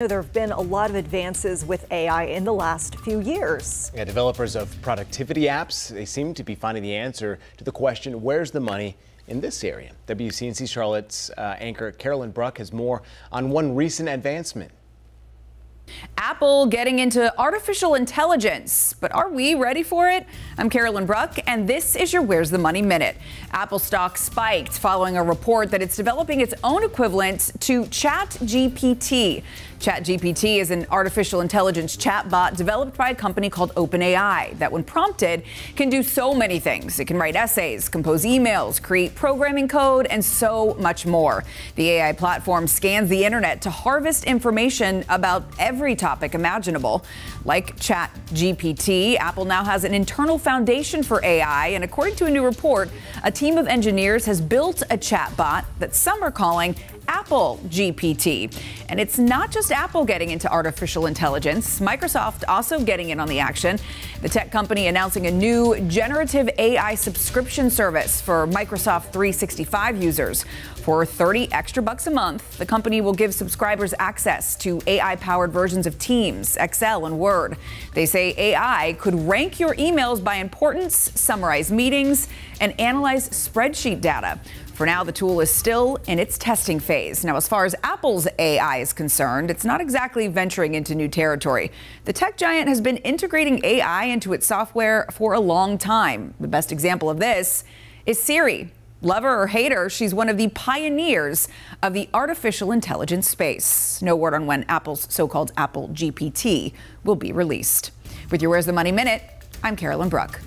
There have been a lot of advances with AI in the last few years. Yeah, developers of productivity apps, they seem to be finding the answer to the question, where's the money in this area? WCNC Charlotte's uh, anchor Carolyn Bruck has more on one recent advancement. Apple getting into artificial intelligence, but are we ready for it? I'm Carolyn Bruck, and this is your Where's the Money Minute. Apple stock spiked following a report that it's developing its own equivalent to ChatGPT. ChatGPT is an artificial intelligence chatbot developed by a company called OpenAI that, when prompted, can do so many things. It can write essays, compose emails, create programming code, and so much more. The AI platform scans the internet to harvest information about every topic imaginable. Like ChatGPT, Apple now has an internal foundation for AI, and according to a new report, a team of engineers has built a chatbot that some are calling Apple GPT. And it's not just Apple getting into artificial intelligence, Microsoft also getting in on the action. The tech company announcing a new generative AI subscription service for Microsoft 365 users. For 30 extra bucks a month, the company will give subscribers access to AI powered versions of Teams, Excel, and Word. They say AI could rank your emails by importance, summarize meetings, and analyze spreadsheet data. For now, the tool is still in its testing phase. Now, as far as Apple's AI is concerned, it's not exactly venturing into new territory. The tech giant has been integrating AI into its software for a long time. The best example of this is Siri. Lover or hater, she's one of the pioneers of the artificial intelligence space. No word on when Apple's so called Apple GPT will be released. With your Where's the Money Minute, I'm Carolyn Bruck.